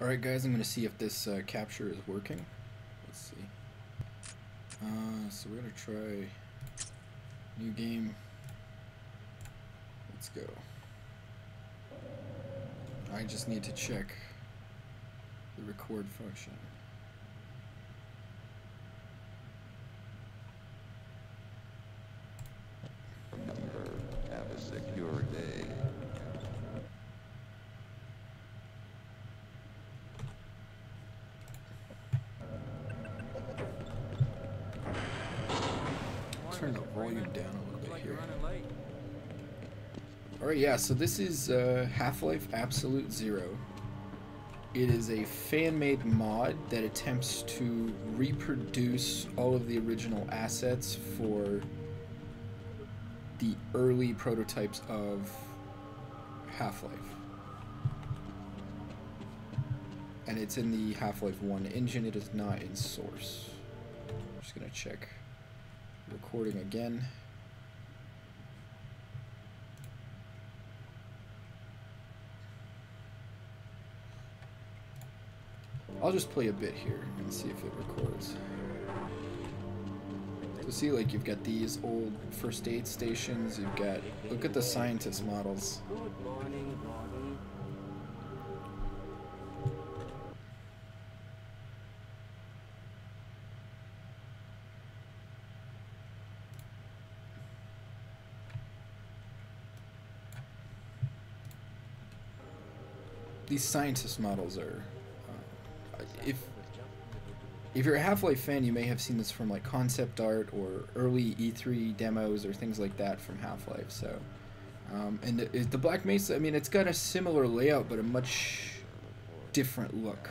Alright guys, I'm going to see if this uh, capture is working. Let's see. Uh, so we're going to try new game. Let's go. I just need to check the record function. Have a secure day. Turn the volume down a little bit here. Alright, yeah, so this is uh, Half-Life Absolute Zero. It is a fan-made mod that attempts to reproduce all of the original assets for the early prototypes of Half-Life. And it's in the Half-Life 1 engine, it is not in Source. I'm just gonna check recording again. I'll just play a bit here and see if it records. So see, like, you've got these old first aid stations, you've got, look at the scientist models. Good morning, Gordon. These scientist models are, if you're a Half-Life fan, you may have seen this from like concept art or early E3 demos or things like that from Half-Life. So, um, and the, the Black Mesa, I mean, it's got a similar layout but a much different look.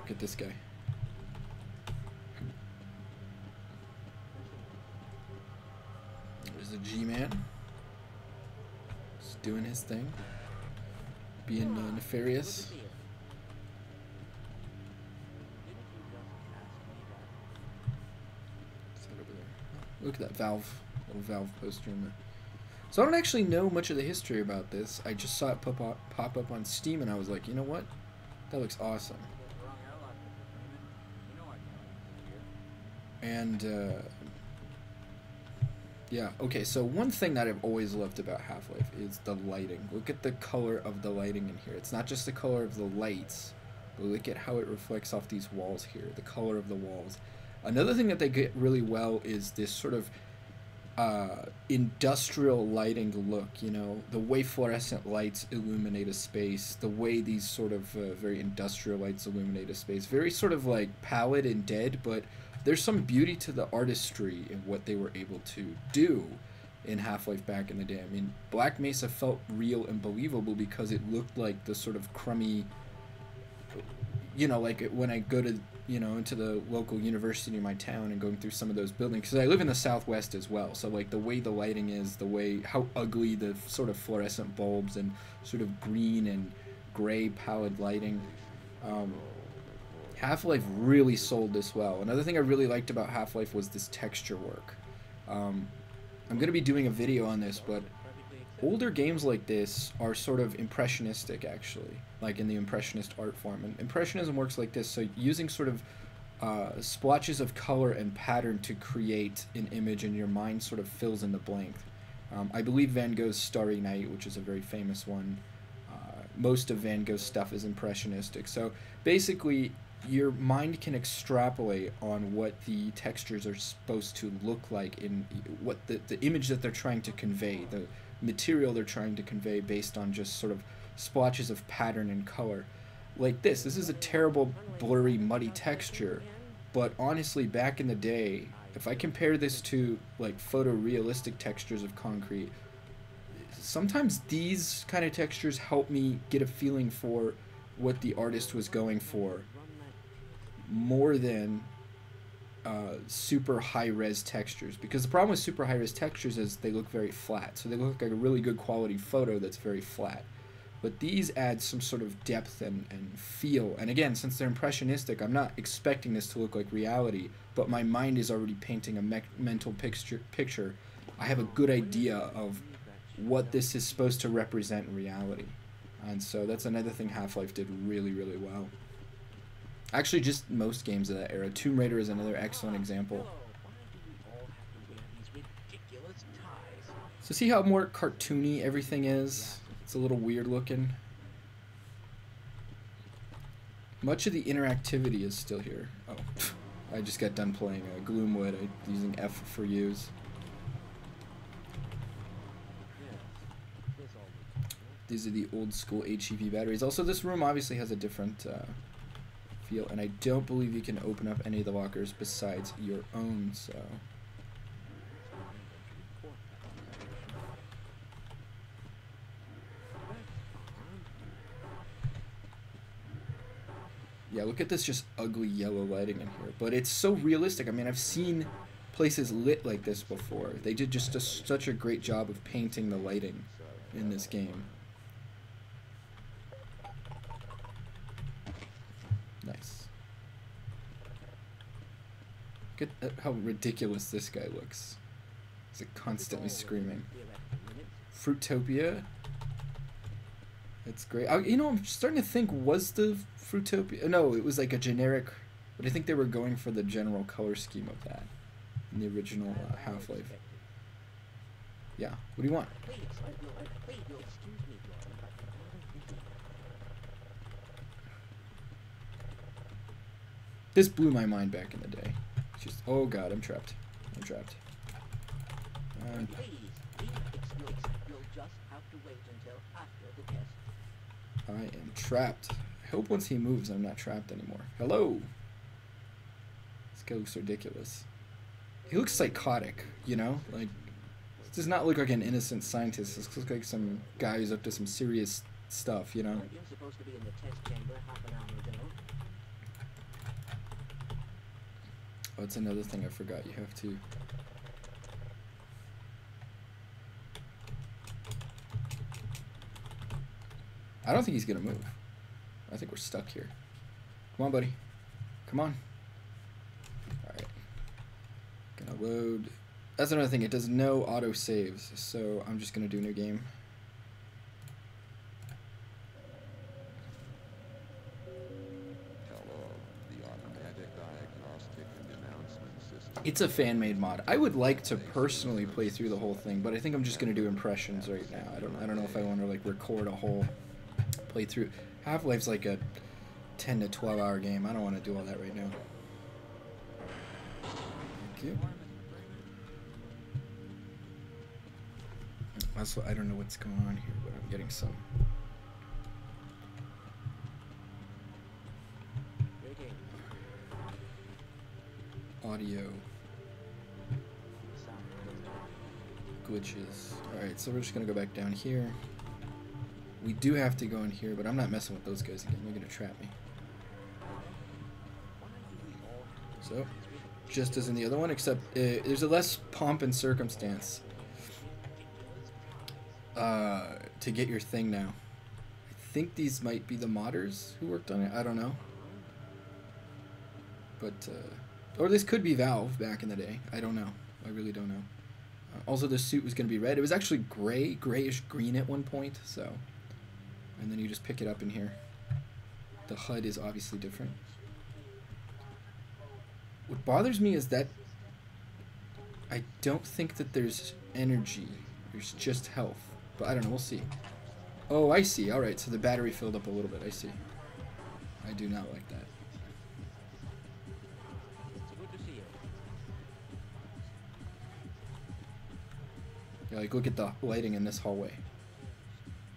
Look at this guy. There's a G-Man. Just doing his thing. Being uh, nefarious. Look at that Valve, little Valve poster in there. So I don't actually know much of the history about this. I just saw it pop up, pop up on Steam, and I was like, you know what? That looks awesome. And uh, yeah, okay. So one thing that I've always loved about Half Life is the lighting. Look at the color of the lighting in here. It's not just the color of the lights, look at how it reflects off these walls here. The color of the walls. Another thing that they get really well is this sort of uh, industrial lighting look. You know, the way fluorescent lights illuminate a space, the way these sort of uh, very industrial lights illuminate a space. Very sort of like pallid and dead, but there's some beauty to the artistry in what they were able to do in Half-Life back in the day. I mean, Black Mesa felt real and believable because it looked like the sort of crummy you know, like when I go to, you know, into the local university in my town and going through some of those buildings, because I live in the southwest as well. So, like, the way the lighting is, the way, how ugly the sort of fluorescent bulbs and sort of green and gray pallid lighting. Um, Half Life really sold this well. Another thing I really liked about Half Life was this texture work. Um, I'm going to be doing a video on this, but older games like this are sort of impressionistic actually like in the impressionist art form. And impressionism works like this so using sort of uh, splotches of color and pattern to create an image and your mind sort of fills in the blank. Um, i believe van gogh's starry night which is a very famous one uh, most of van gogh's stuff is impressionistic. So basically your mind can extrapolate on what the textures are supposed to look like in what the, the image that they're trying to convey the material they're trying to convey based on just sort of splotches of pattern and color. Like this, this is a terrible, blurry, muddy texture, but honestly, back in the day, if I compare this to like photorealistic textures of concrete, sometimes these kind of textures help me get a feeling for what the artist was going for more than uh, super high res textures because the problem with super high res textures is they look very flat. So they look like a really good quality photo that's very flat. But these add some sort of depth and, and feel. And again, since they're impressionistic, I'm not expecting this to look like reality, but my mind is already painting a me- mental picture. Picture. I have a good idea of what this is supposed to represent in reality. And so that's another thing Half Life did really, really well. Actually, just most games of that era. Tomb Raider is another excellent example. So see how more cartoony everything is? It's a little weird looking. Much of the interactivity is still here. Oh, I just got done playing uh, Gloomwood uh, using F for use. These are the old school HEV batteries. Also, this room obviously has a different uh, feel, and I don't believe you can open up any of the lockers besides your own. So yeah, look at this just ugly yellow lighting in here, but it's so realistic. I mean, I've seen places lit like this before. They did just a, such a great job of painting the lighting in this game. Nice. Look at how ridiculous this guy looks. He's like constantly screaming. Fruitopia. That's great. I, you know, I'm starting to think, was the Fruitopia? No, it was like a generic, but I think they were going for the general color scheme of that in the original uh, Half Life. Yeah. What do you want? Please, I will, I, please, you'll excuse me, Gordon, but I'm rather busy. This blew my mind back in the day. Just, oh god, I'm trapped. I'm trapped. Um, Please, leave excuse. You'll just have to wait until after the test. I am trapped. I hope once he moves, I'm not trapped anymore. Hello. This guy looks ridiculous. He looks psychotic, you know? Like, this does not look like an innocent scientist. This looks like some guy who's up to some serious stuff, you know? Weren't you supposed to be in the test chamber half an hour ago? Oh, it's another thing I forgot. You have to. I don't think he's gonna move. I think we're stuck here. Come on, buddy. Come on. Alright. Gonna load. That's another thing. It does no auto saves, so I'm just gonna do a new game. It's a fan made mod. I would like to personally play through the whole thing, but I think I'm just gonna do impressions right now. I don't I don't know if I want to like record a whole playthrough. Half Life's like a ten to twelve hour game. I don't want to do all that right now. Thank you. Also, I don't know what's going on here, but I'm getting some. Audio glitches. Alright, so we're just gonna go back down here. We do have to go in here, but I'm not messing with those guys again. They're gonna trap me. So, just as in the other one, except uh, there's a less pomp and circumstance uh, to get your thing now. I think these might be the modders who worked on it. I don't know. But, uh, or this could be Valve back in the day. I don't know. I really don't know. Also, the suit was going to be red. It was actually gray, grayish green at one point. So, and then you just pick it up in here. The HUD is obviously different. What bothers me is that I don't think that there's energy. There's just health. But I don't know. We'll see. Oh, I see. All right. So the battery filled up a little bit. I see. I do not like that. Like look at the lighting in this hallway.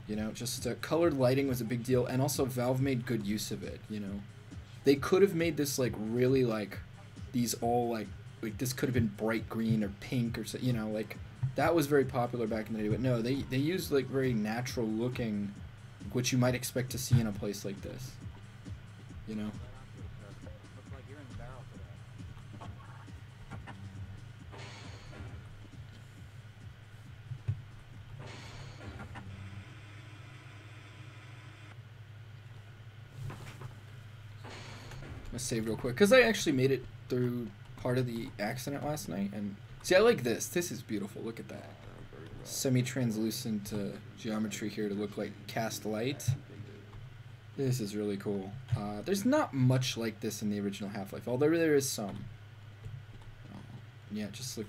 You know, just uh, colored lighting was a big deal, and also Valve made good use of it. You know, they could have made this like really like these all like like this could have been bright green or pink or so. You know, like that was very popular back in the day. But no, they they used like very natural looking, what you might expect to see in a place like this. You know. Save real quick because I actually made it through part of the accident last night, and see, I like this. This is beautiful. Look at that. semi-translucent uh, geometry here to look like cast light. This is really cool. Uh, there's not much like this in the original Half-Life, although there is some. Yeah, just look,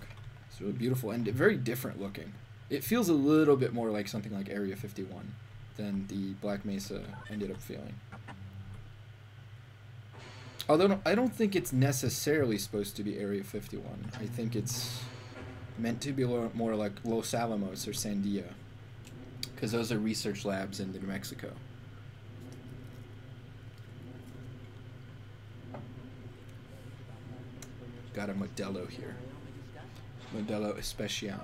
it's really beautiful and very different looking. It feels a little bit more like something like Area 51 than the Black Mesa ended up feeling. Although I don't think it's necessarily supposed to be Area 51. I think it's meant to be more like Los Alamos or Sandia. Because those are research labs in New Mexico. Got a Modelo here. Modelo Especial.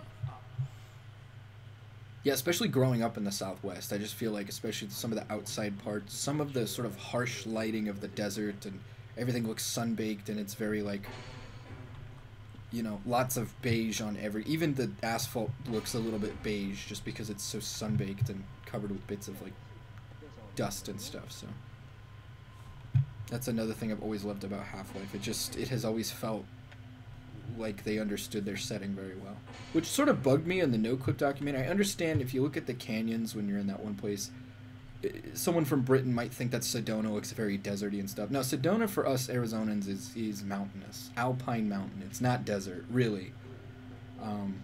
Yeah, especially growing up in the Southwest, I just feel like, especially some of the outside parts, some of the sort of harsh lighting of the desert and everything looks sunbaked and it's very like you know lots of beige on every even the asphalt looks a little bit beige just because it's so sunbaked and covered with bits of like dust and stuff so. That's another thing i've always loved about half-life. It just it has always felt like they understood their setting very well. Which sort of bugged me in the no clip document. I understand if you look at the canyons when you're in that one place someone from Britain might think that Sedona looks very deserty and stuff. Now, Sedona for us Arizonans is is mountainous, alpine mountain. It's not desert, really. Um,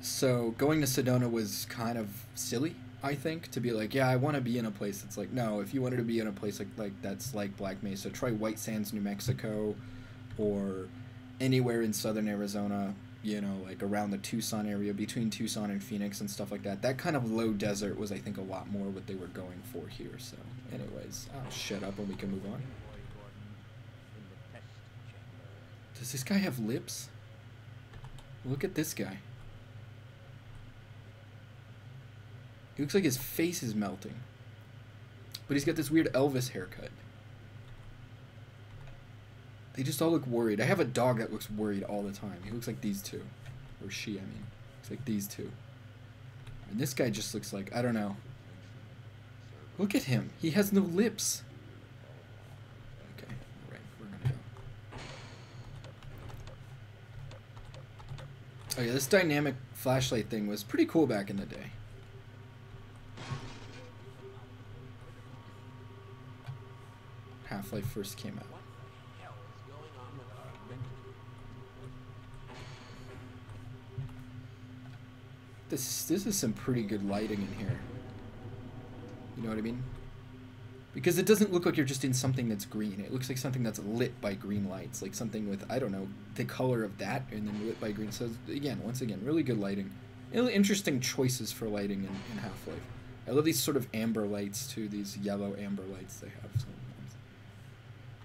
so going to Sedona was kind of silly, I think, to be like, yeah, I want to be in a place that's like, no, if you wanted to be in a place like like that's like Black Mesa, try White Sands, New Mexico, or anywhere in southern Arizona you know, like around the Tucson area, between Tucson and Phoenix and stuff like that. That kind of low desert was, I think, a lot more what they were going for here. So, anyways, I'll shut up and we can move on. Does this guy have lips? Look at this guy. He looks like his face is melting. But he's got this weird Elvis haircut. They just all look worried. I have a dog that looks worried all the time. He looks like these two. Or she, I mean. Looks like these two. And this guy just looks like, I don't know. Look at him. He has no lips. Okay, alright, we're gonna go. Oh yeah, this dynamic flashlight thing was pretty cool back in the day. Half-Life first came out. This this is some pretty good lighting in here. You know what I mean? Because it doesn't look like you're just in something that's green. It looks like something that's lit by green lights, like something with I don't know the color of that, and then lit by green. So again, once again, really good lighting. Interesting choices for lighting in, in Half Life. I love these sort of amber lights too. These yellow amber lights they have sometimes.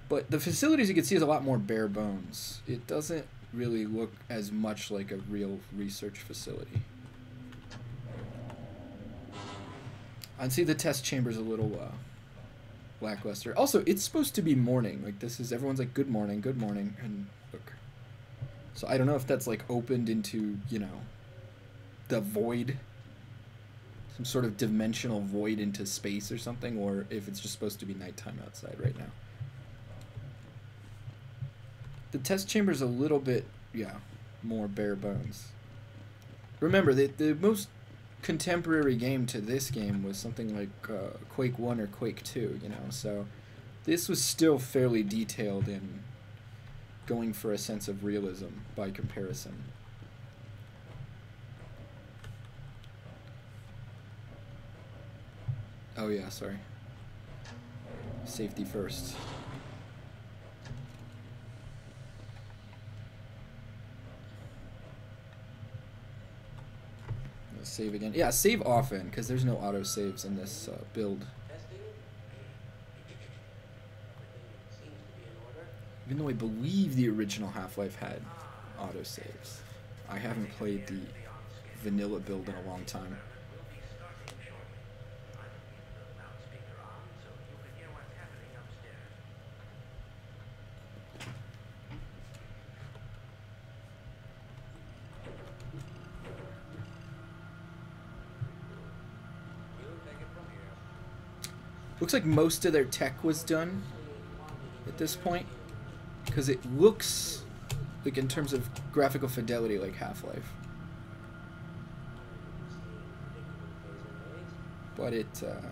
But the facilities you can see is a lot more bare bones. It doesn't really look as much like a real research facility. And see the test chamber's a little uh, lackluster. Also, it's supposed to be morning. Like this is everyone's like good morning, good morning, and look. So I don't know if that's like opened into you know the void, some sort of dimensional void into space or something, or if it's just supposed to be nighttime outside right now. The test chamber's a little bit, yeah, more bare bones. Remember, the, the most contemporary game to this game was something like uh, Quake 1 or Quake 2, you know, so this was still fairly detailed in going for a sense of realism by comparison. Oh yeah, sorry. Safety first. Save again. Yeah, save often, because there's no auto saves in this uh, build. Even though I believe the original Half-Life had auto saves. I haven't played the vanilla build in a long time. Looks like most of their tech was done at this point. Because it looks, like in terms of graphical fidelity, like Half-Life. But it, uh,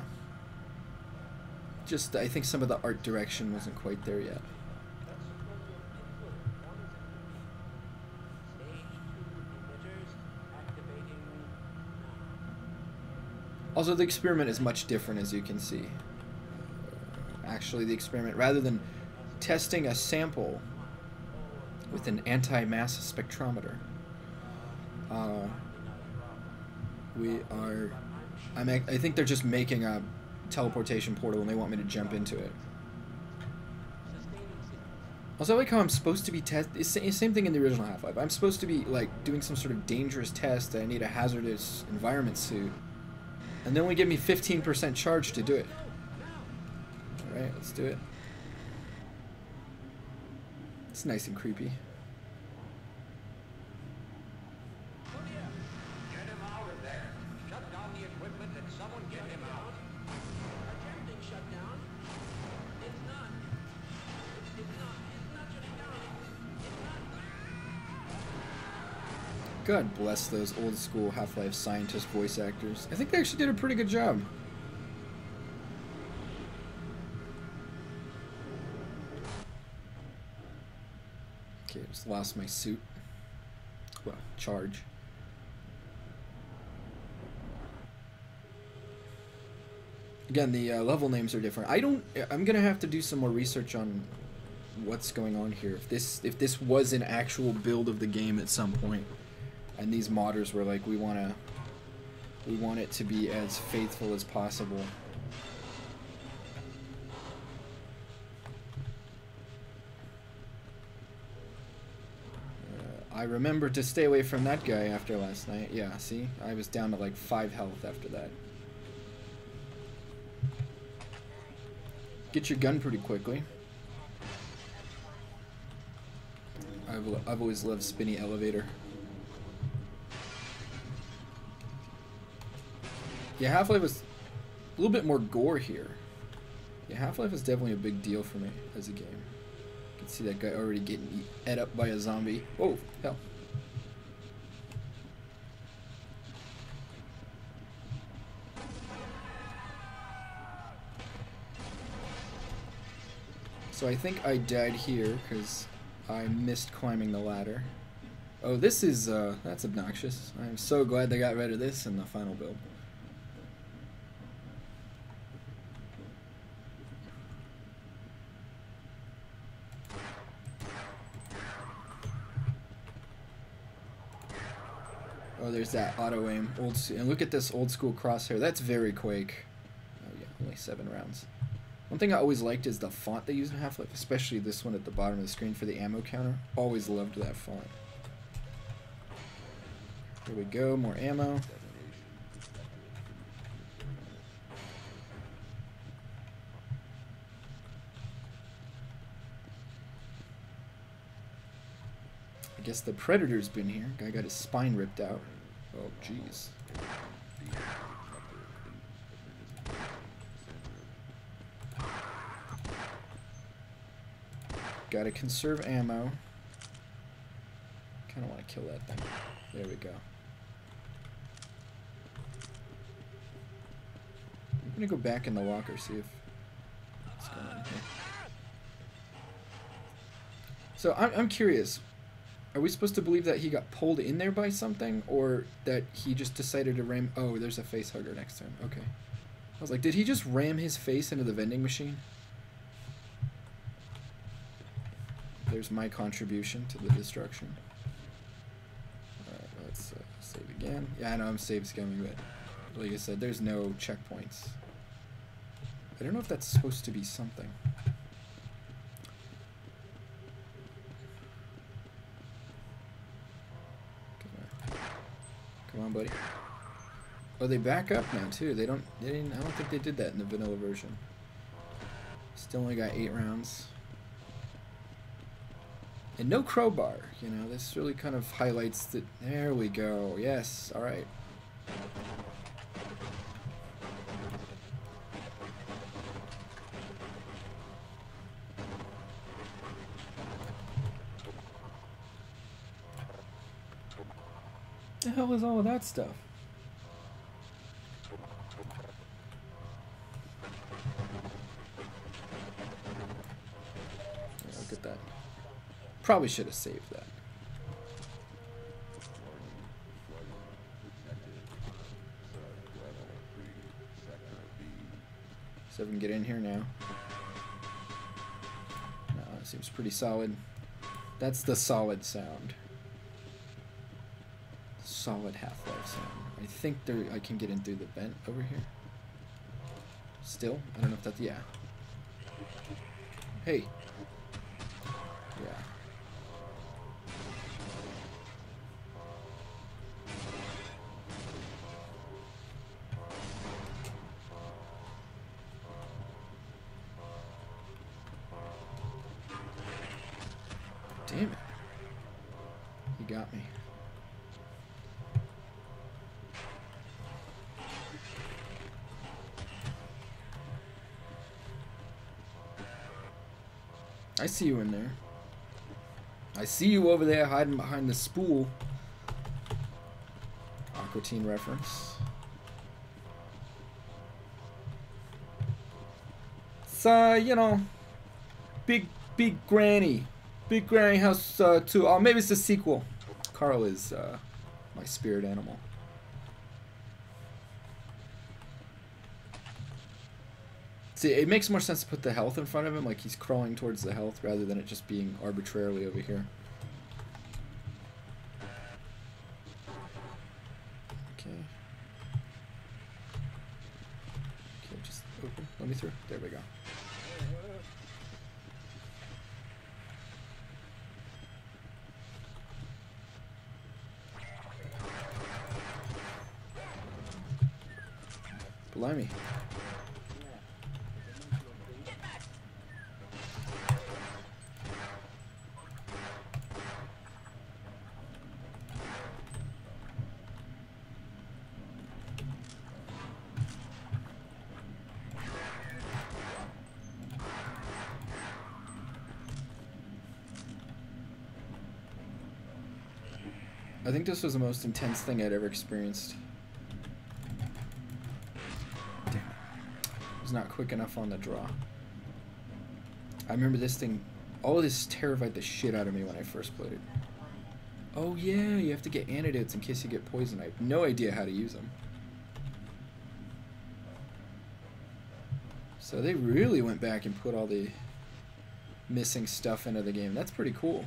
just, I think some of the art direction wasn't quite there yet. Also, the experiment is much different, as you can see. Actually, the experiment, rather than testing a sample with an anti-mass spectrometer, uh, we are. I'm. I think they're just making a teleportation portal, and they want me to jump into it. Also, I like how I'm supposed to be test. Same thing in the original Half-Life. I'm supposed to be like doing some sort of dangerous test. That I need a hazardous environment suit, and then we give me 15% charge to do it. All right, let's do it. It's nice and creepy. God bless those old school Half Life scientist voice actors. I think they actually did a pretty good job. Okay, lost my suit. Well, charge. Again, the uh, level names are different. I don't. I'm gonna have to do some more research on what's going on here. If this if this was an actual build of the game at some point, and these modders were like, we wanna we want it to be as faithful as possible. I remember to stay away from that guy after last night. Yeah, see? I was down to like 5 health after that. Get your gun pretty quickly. I've, I've always loved spinny elevator. Yeah, Half Life was a little bit more gore here. Yeah, Half Life is definitely a big deal for me as a game. See that guy already getting ate up by a zombie. Oh, hell. So I think I died here because I missed climbing the ladder. Oh, this is, uh, that's obnoxious. I'm so glad they got rid of this in the final build. Oh, there's that auto aim. Old and look at this old school crosshair. That's very Quake. Oh yeah, only seven rounds. One thing I always liked is the font they use in Half Life, especially this one at the bottom of the screen for the ammo counter. Always loved that font. Here we go, more ammo. I guess the Predator's been here. Guy got his spine ripped out. Oh, jeez. Gotta conserve ammo. Kinda wanna kill that thing. There we go. I'm gonna go back in the locker, see if what's going on here. So I'm, I'm curious. Are we supposed to believe that he got pulled in there by something, or that he just decided to ram? Oh, there's a face hugger next to him. Okay. I was like, did he just ram his face into the vending machine? There's my contribution to the destruction. Alright, let's uh, save again. Yeah, I know I'm save scamming, but like I said, there's no checkpoints. I don't know if that's supposed to be something. Come on, Come on, buddy. Oh, they back up now too. They don't. They didn't. I don't think they did that in the vanilla version. Still only got eight rounds. And no crowbar. You know, this really kind of highlights that. There we go. Yes. All right. the hell is all of that stuff? Look at that. Probably should have saved that. So we can get in here now. No, seems pretty solid. That's the solid sound. Solid Half-Life sound. I think there I can get in through the vent over here. Still? I don't know if that's yeah. Hey. See you in there. I see you over there hiding behind the spool. Aqua Teen reference. Uh, you know, big, big granny. Big granny house, uh, 2. Oh, maybe it's a sequel. Carl is, uh, my spirit animal. See, it makes more sense to put the health in front of him, like he's crawling towards the health, rather than it just being arbitrarily over here. This was the most intense thing I'd ever experienced. Damn it. Was not quick enough on the draw. I remember this thing, all this terrified the shit out of me when I first played it. Oh yeah, you have to get antidotes in case you get poisoned. I have no idea how to use them. So they really went back and put all the missing stuff into the game. That's pretty cool.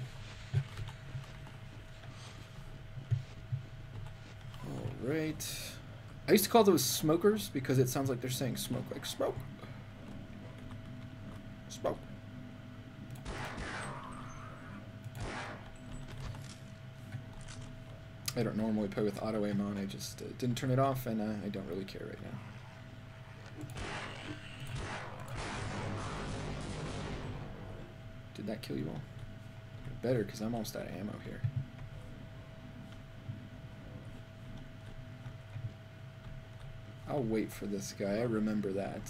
I used to call those smokers because it sounds like they're saying smoke, like smoke. Smoke. I don't normally play with auto aim on, I just uh, didn't turn it off and uh, I don't really care right now. Did that kill you all? Better, because I'm almost out of ammo here. I'll wait for this guy. I remember that.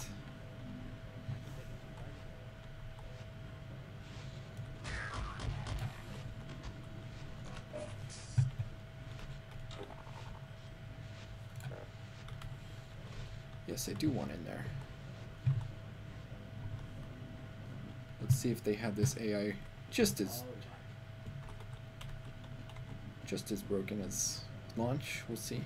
Yes, I do want in there. Let's see if they have this AI just as just as broken as launch. We'll see.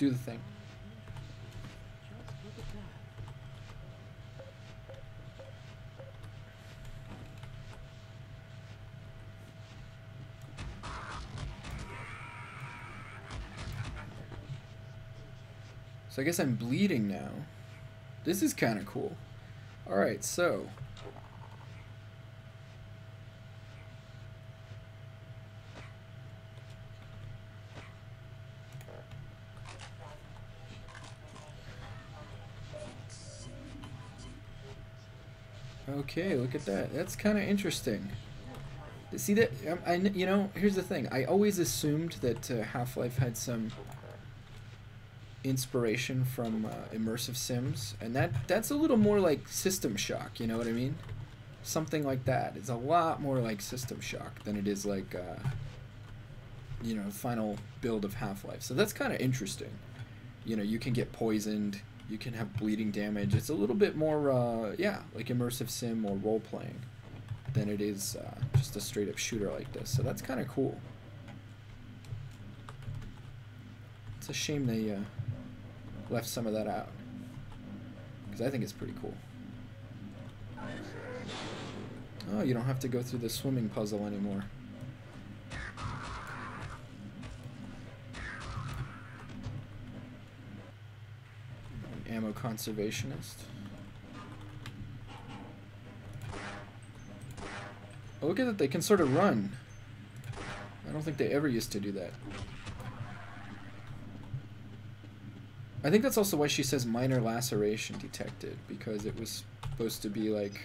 Do the thing. So I guess I'm bleeding now. This is kind of cool. Alright, so. Okay, look at that. That's kind of interesting. See that? um, I, you know, here's the thing. I always assumed that uh, Half-Life had some inspiration from uh, immersive sims, and that that's a little more like System Shock. You know what I mean? Something like that. It's a lot more like System Shock than it is like uh, you know final build of Half-Life. So that's kind of interesting. You know, you can get poisoned, you can have bleeding damage. It's a little bit more, uh, yeah, like immersive sim or role playing than it is uh, just a straight up shooter like this. So that's kind of cool. It's a shame they uh, left some of that out because I think it's pretty cool. Oh, you don't have to go through the swimming puzzle anymore. Conservationist. Oh, look at that, they can sort of run. I don't think they ever used to do that. I think that's also why she says minor laceration detected, because it was supposed to be like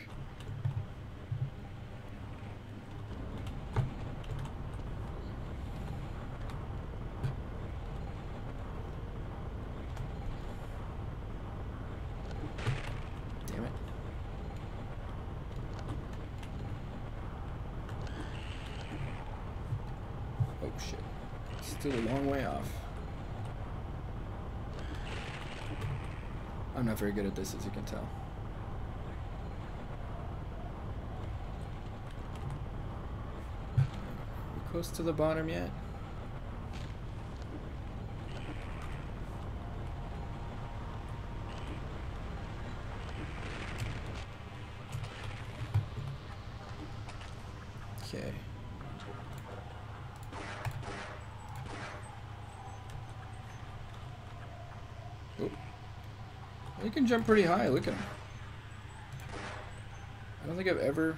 Damn it. Oh shit. Still a long way off. I'm not very good at this, as you can tell. We close to the bottom yet? Okay. Oh. He jump pretty high, look at him. I don't think I've ever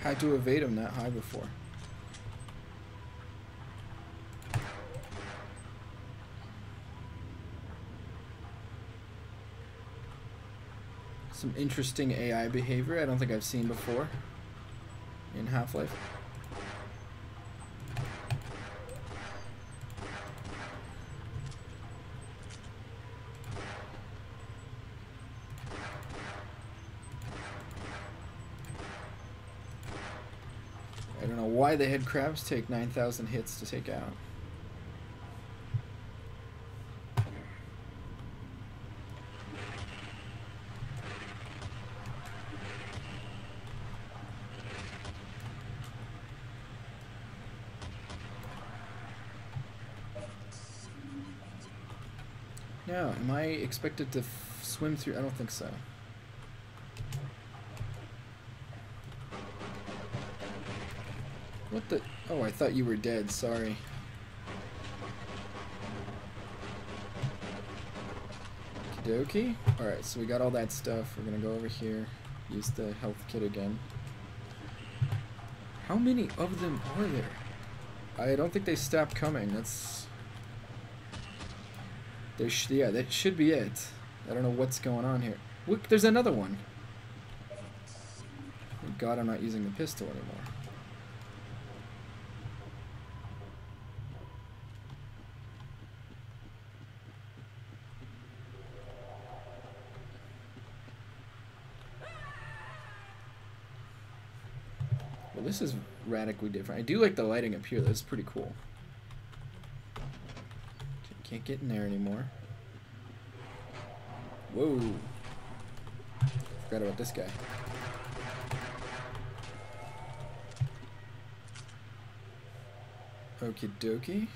had to evade him that high before. Some interesting AI behavior I don't think I've seen before in Half-Life. I don't know why the head crabs take 9,000 hits to take out. Now, am I expected to swim through? I don't think so. What the? Oh, I thought you were dead. Sorry. Okie Alright, so we got all that stuff. We're gonna go over here. Use the health kit again. How many of them are there? I don't think they stopped coming. That's. There sh yeah, that should be it. I don't know what's going on here. Look, there's another one. God I'm not using the pistol anymore. Well, this is radically different. I do like the lighting up here. That's pretty cool. Can't get in there anymore. Whoa. Forgot about this guy. Okie dokie.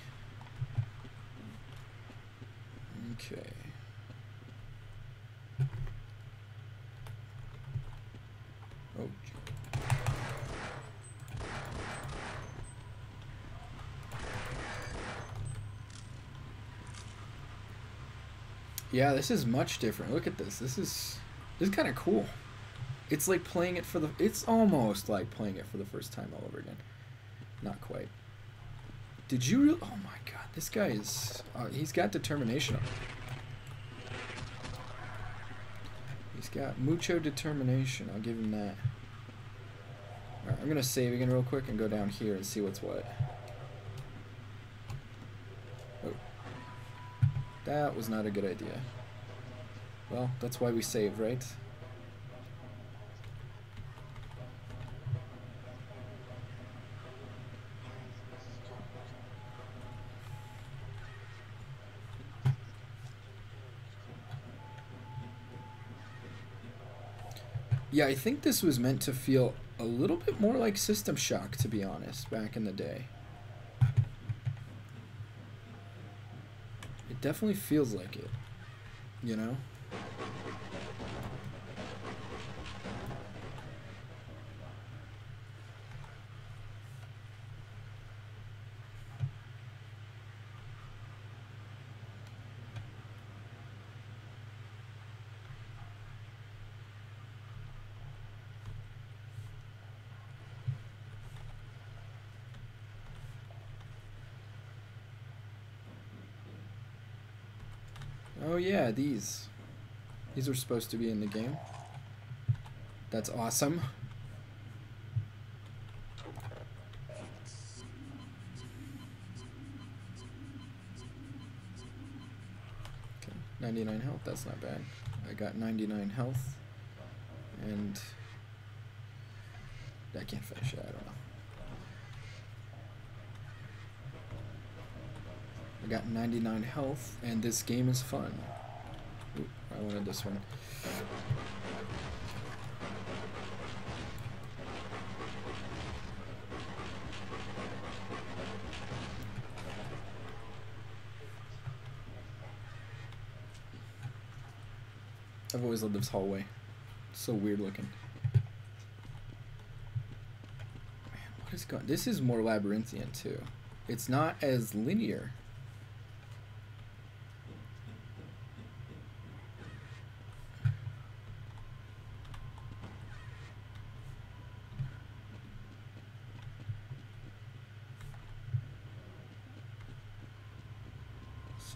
Okay. Oh, gee. Yeah, this is much different. Look at this. This is this is kind of cool. It's like playing it for the. It's almost like playing it for the first time all over again. Not quite. Did you really? Oh my god, this guy is. Uh, he's got determination. He's got mucho determination. I'll give him that. Alright, I'm gonna save again real quick and go down here and see what's what. That was not a good idea. Well, that's why we save, right? Yeah, I think this was meant to feel a little bit more like System Shock, to be honest, back in the day. It definitely feels like it, you know? Oh, yeah, these. These are supposed to be in the game. That's awesome. Okay, 99 health, that's not bad. I got 99 health. And I can't finish it, I don't know. I got 99 health, and this game is fun. I wanted this one. I've always loved this hallway. It's so weird looking. Man, what is going? This is more labyrinthian too. It's not as linear.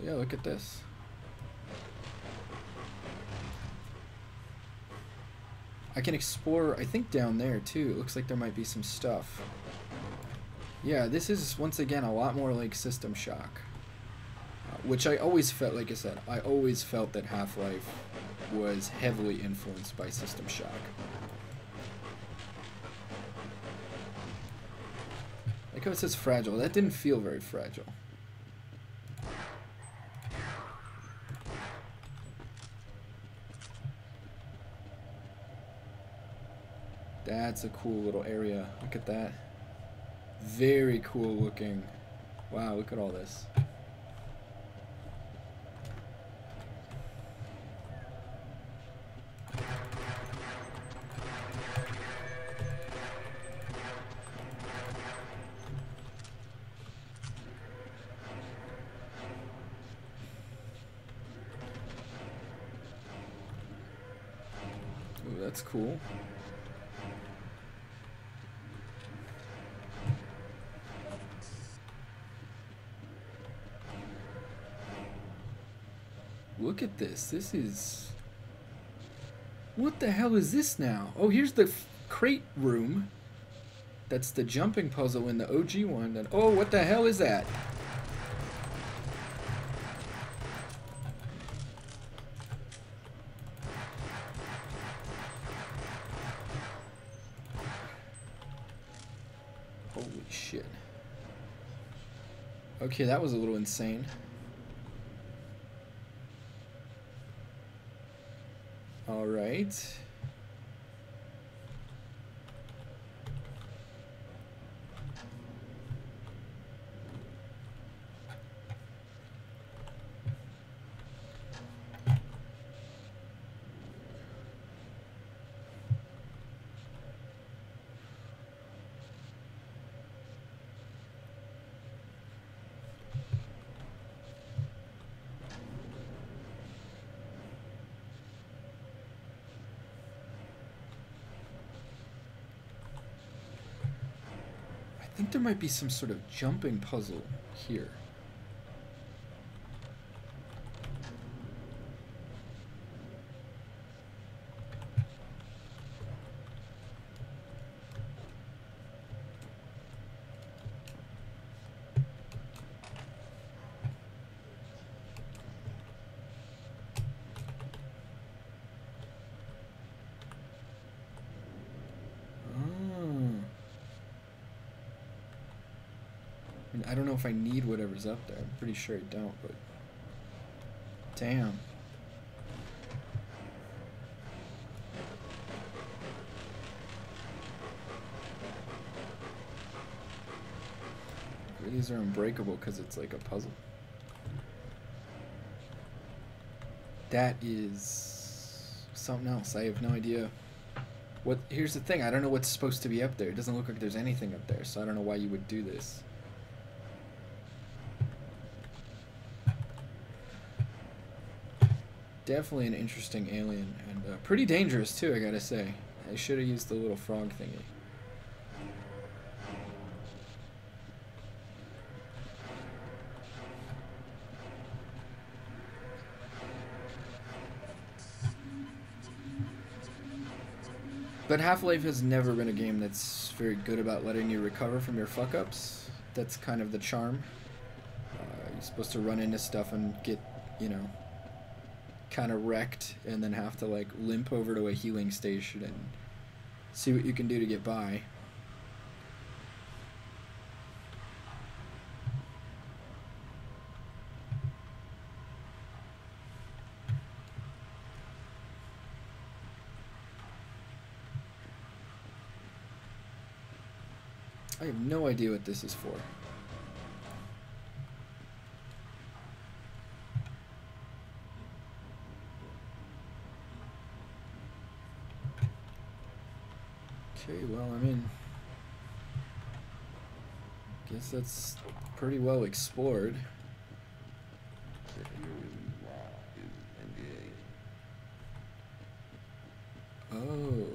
So yeah, look at this. I can explore, I think down there too. It looks like there might be some stuff. Yeah, this is once again a lot more like System Shock. Uh, which I always felt, like I said, I always felt that Half-Life was heavily influenced by System Shock. Like how it says fragile. That didn't feel very fragile. That's a cool little area. Look at that. Very cool looking. Wow, look at all this. That's cool. Look at this. This is. What the hell is this now? Oh, here's the crate room. That's the jumping puzzle in the OG one. And oh, what the hell is that? Holy shit. Okay, that was a little insane. All right. I think there might be some sort of jumping puzzle here. if I need whatever's up there. I'm pretty sure I don't, but... Damn. These are unbreakable because it's like a puzzle. That is something else. I have no idea. What? Here's the thing. I don't know what's supposed to be up there. It doesn't look like there's anything up there, so I don't know why you would do this. Definitely an interesting alien and uh, pretty dangerous too. I gotta say. I should have used the little frog thingy. But Half-Life has never been a game that's very good about letting you recover from your fuck-ups. That's kind of the charm. Uh, you're supposed to run into stuff and get, you know, kind of wrecked and then have to like limp over to a healing station and see what you can do to get by. I have no idea what this is for. Okay, well, I mean, guess that's pretty well explored. Second is engaged. Oh.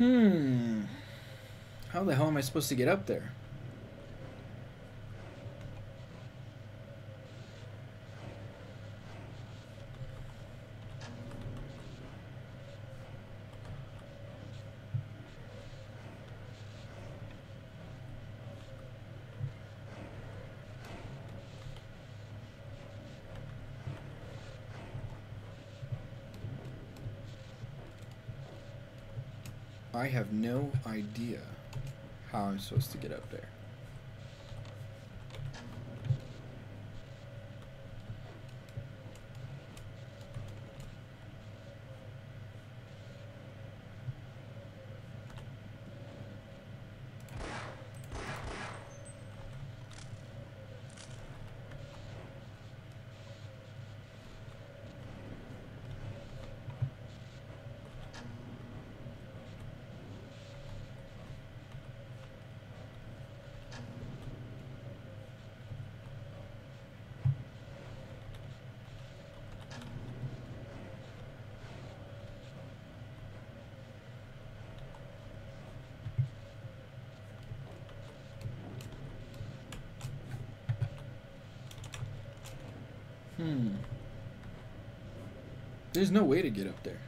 Hmm. How the hell am I supposed to get up there? I have no idea how I'm supposed to get up there. Hmm. There's no way to get up there.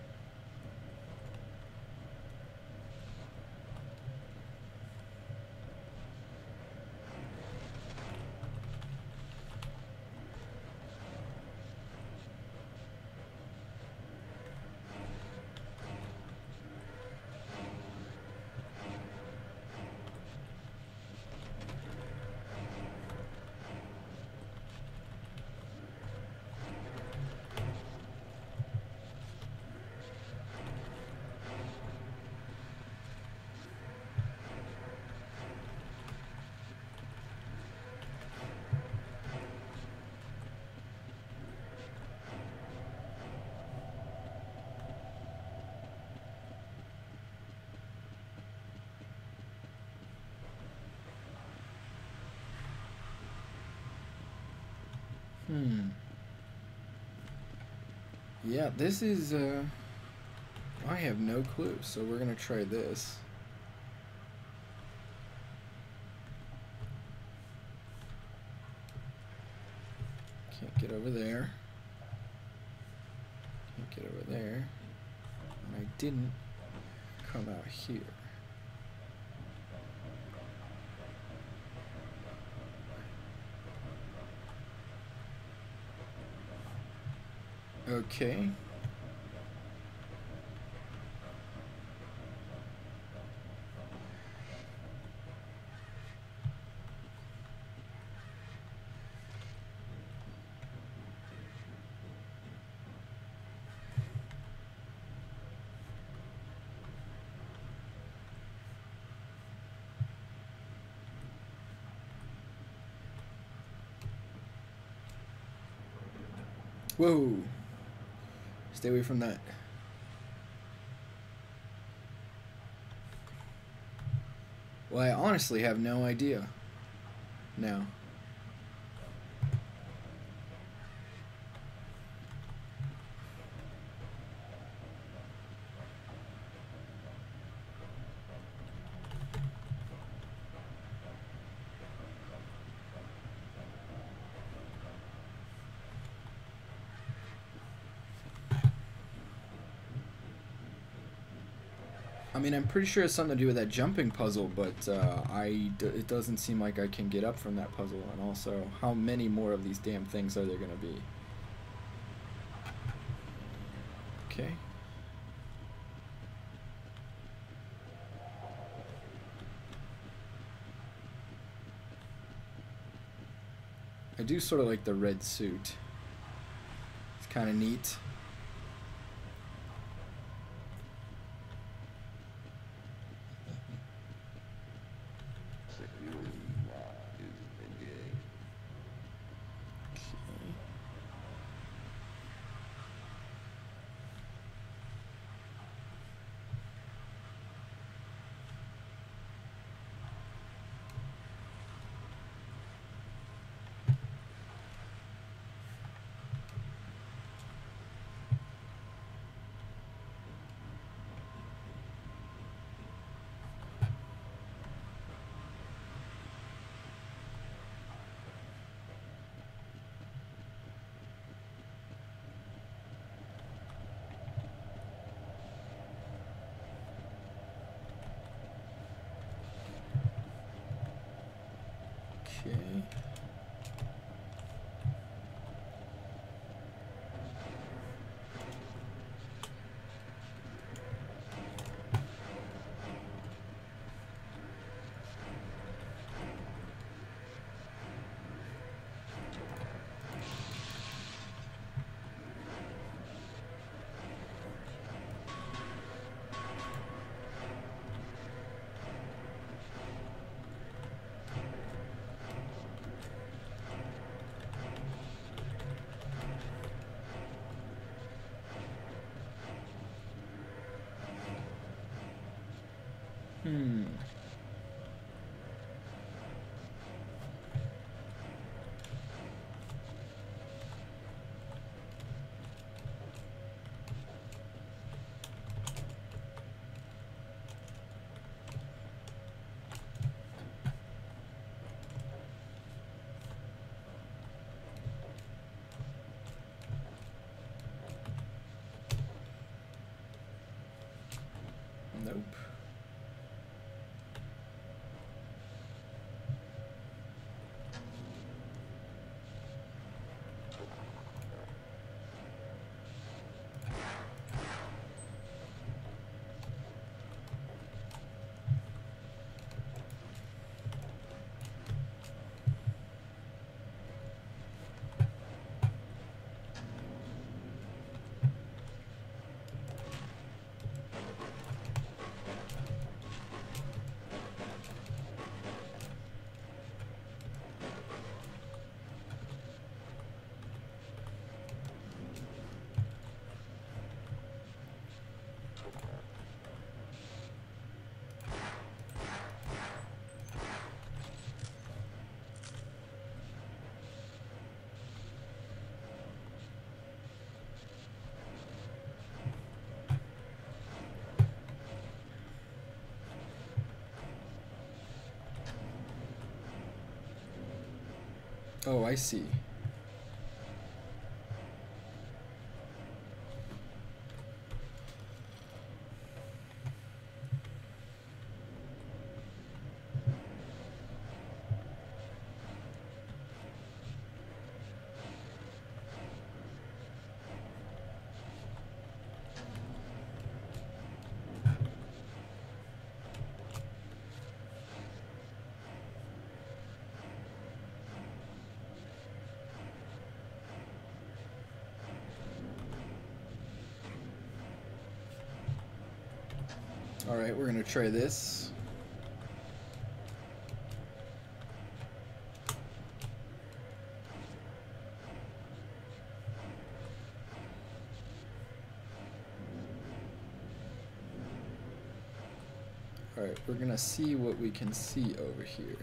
This is, uh... I have no clue, so we're gonna try this. Can't get over there. Can't get over there. And I didn't come out here. Okay. Whoa. Stay away from that. Well, I honestly have no idea now. Mean, I'm pretty sure it's something to do with that jumping puzzle, but uh, I d- it doesn't seem like I can get up from that puzzle. And also, how many more of these damn things are there gonna be? Okay. I do sort of like the red suit. It's kind of neat. Okay. Hmm. Oh, I see. All right, we're gonna try this. All right, we're gonna see what we can see over here.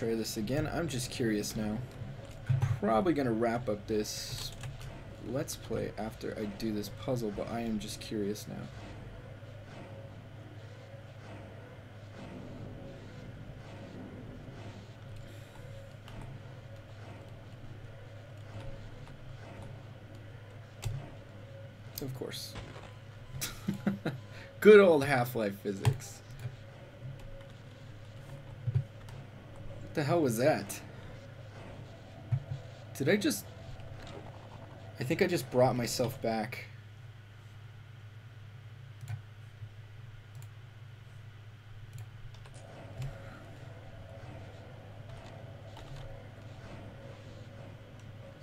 Try this again. I'm just curious now. Probably gonna wrap up this let's play after I do this puzzle, but I am just curious now. Of course. Good old Half-Life physics. The hell was that? Did I just... I think I just brought myself back.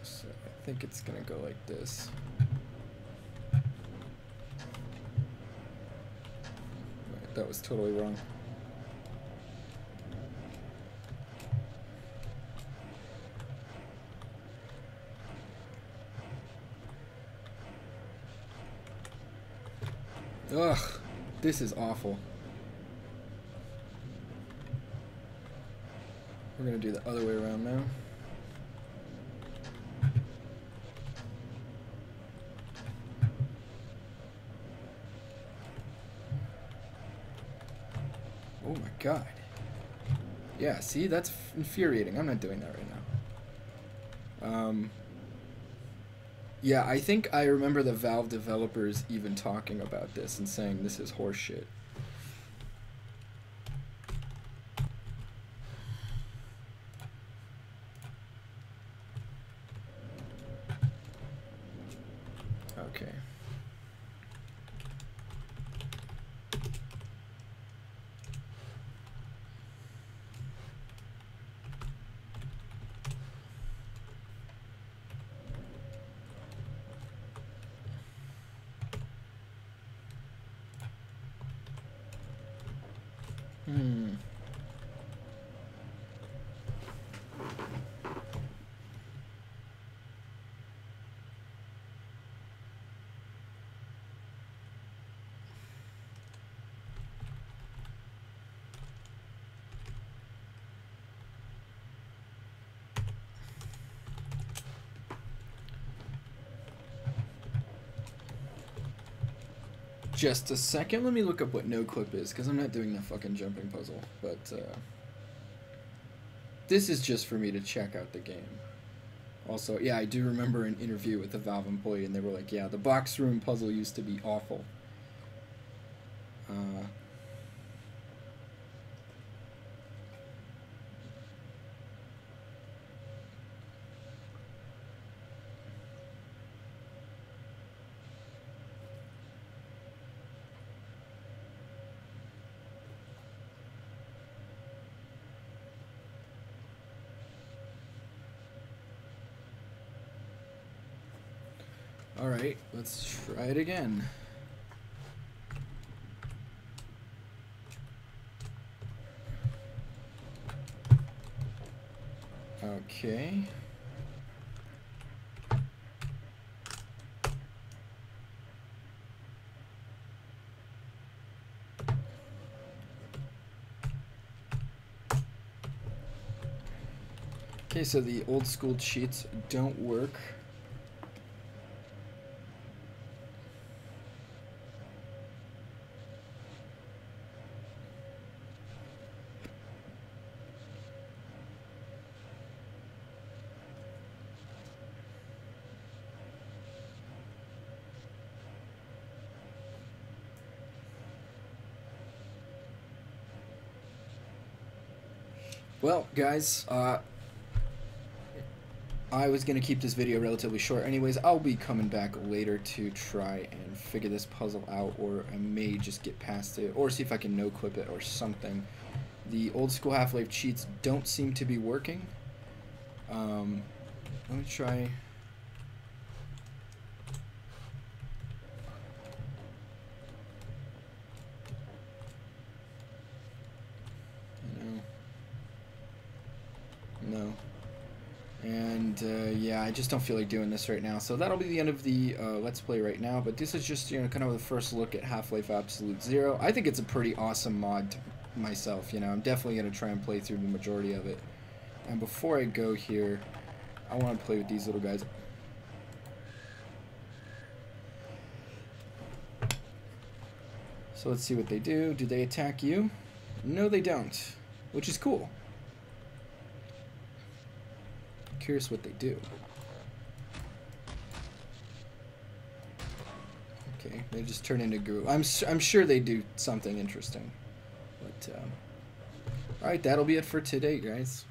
So I think it's gonna go like this. That was totally wrong. Ugh, this is awful. We're gonna do the other way around now. Oh my god. Yeah, see, that's infuriating. I'm not doing that right now. Um, yeah, I think I remember the Valve developers even talking about this and saying this is horseshit. Okay. Hmm. Just a second, let me look up what no clip is, because I'm not doing the fucking jumping puzzle. But, uh, this is just for me to check out the game. Also, yeah, I do remember an interview with a Valve employee, and they were like, yeah, the box room puzzle used to be awful. Uh, Alright, let's try it again. Okay. Okay, so the old school cheats don't work. Well, guys, uh, I was gonna keep this video relatively short. Anyways, I'll be coming back later to try and figure this puzzle out, or I may just get past it, or see if I can no-clip it or something. The old school Half-Life cheats don't seem to be working. Um, let me try. No. No. And uh, yeah, I just don't feel like doing this right now. So that'll be the end of the uh, Let's Play right now. But this is just you know kind of the first look at Half-Life Absolute Zero. I think it's a pretty awesome mod myself. You know, I'm definitely gonna try and play through the majority of it. And before I go here, I want to play with these little guys. So let's see what they do. Do they attack you? No, they don't, which is cool. Curious what they do. Okay, they just turn into goo. I'm I'm sure they do something interesting. But um, all right, that'll be it for today, guys.